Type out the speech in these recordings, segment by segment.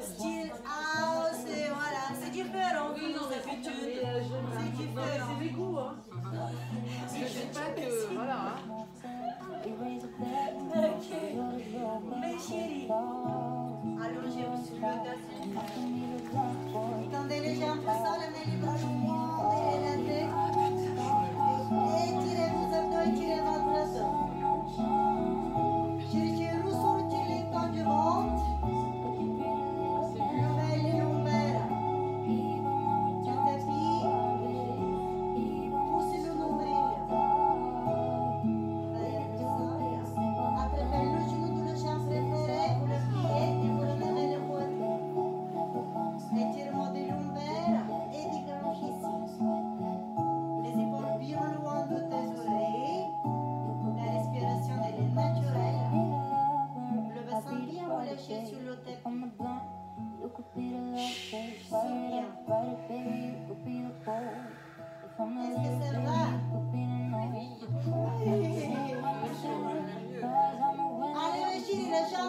Style house, et voilà, c'est différent que nos habitudes. C'est différent. C'est des goûts, hein. Je ne sais pas que. Voilà. Hein.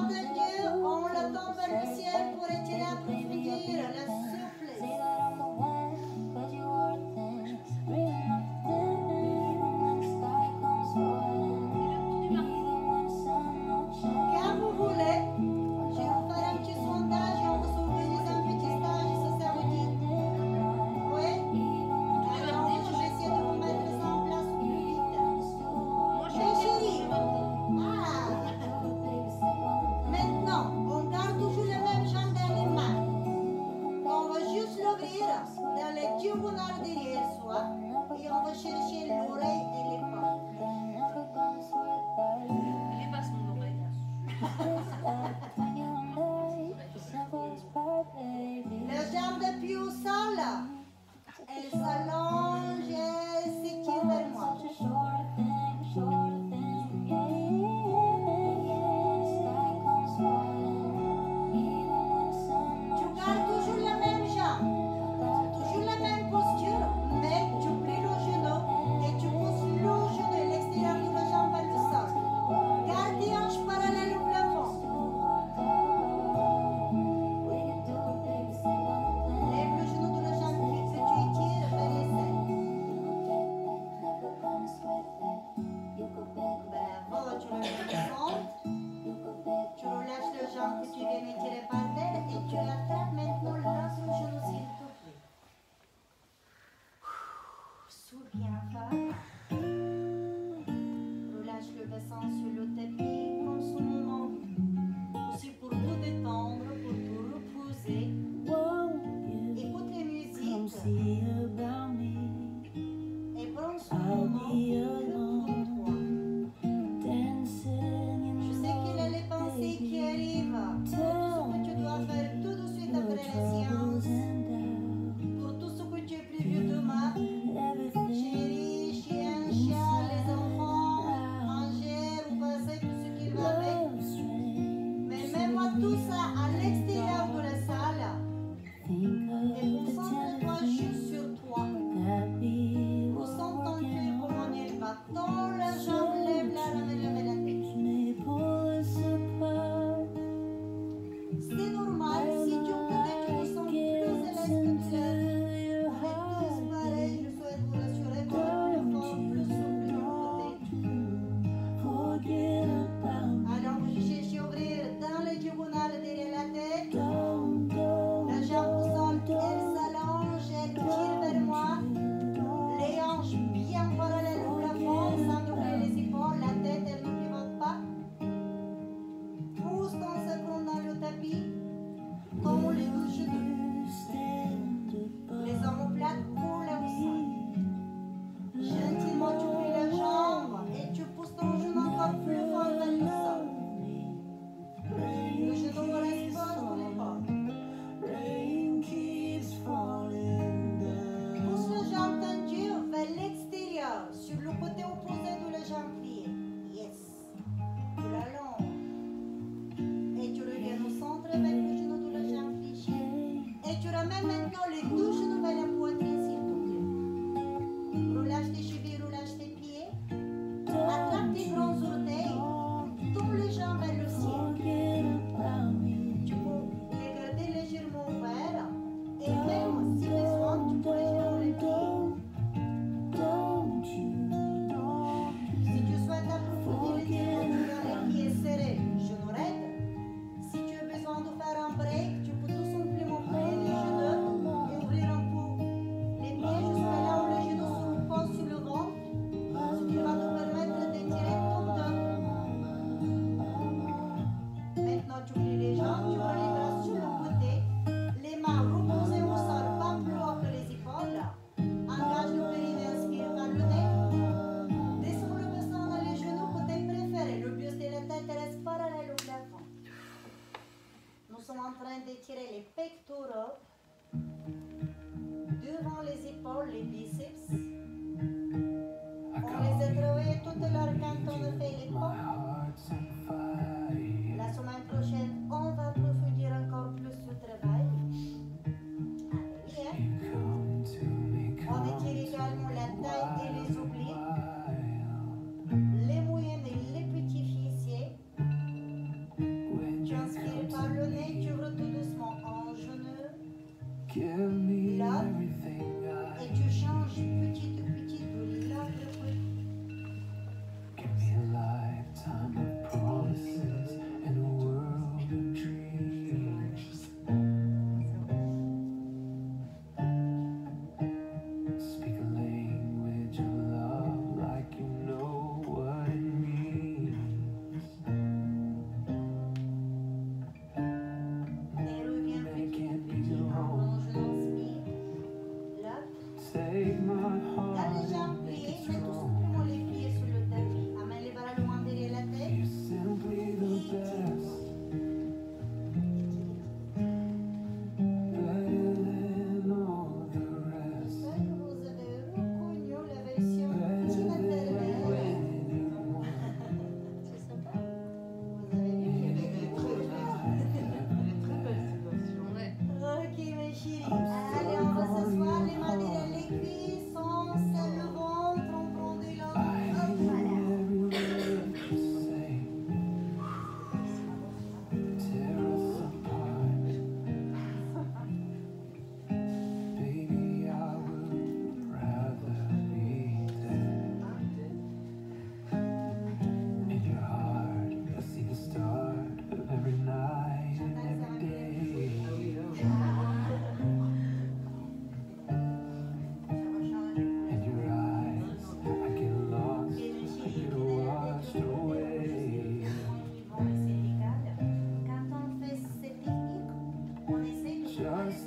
Welcome Deus, ne legii un al de e eu vou șerși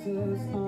Jesus.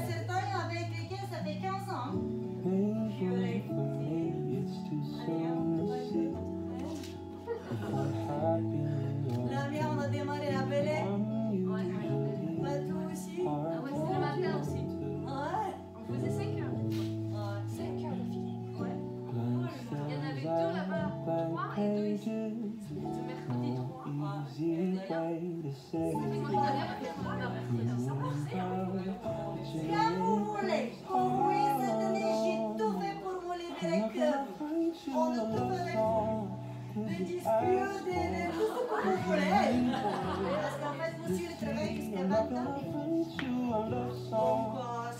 hacer todo Donc,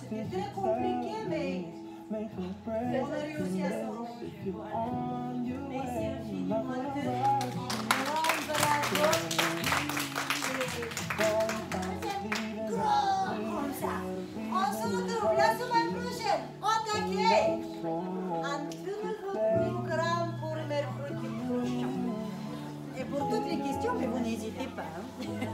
c'était très compliqué, mais on a réussi à On se retrouve la semaine prochaine. On programme pour. Et pour toutes les questions, mais vous n'hésitez pas. Hein.